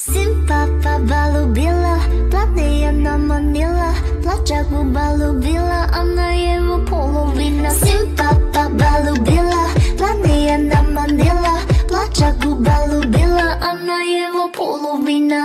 Sim papa balubila, platne na Manila, plača guba lubila, ona jemu polovina. Sim papa balubila, platne na Manila, plača guba lubila, ona jemu polovina.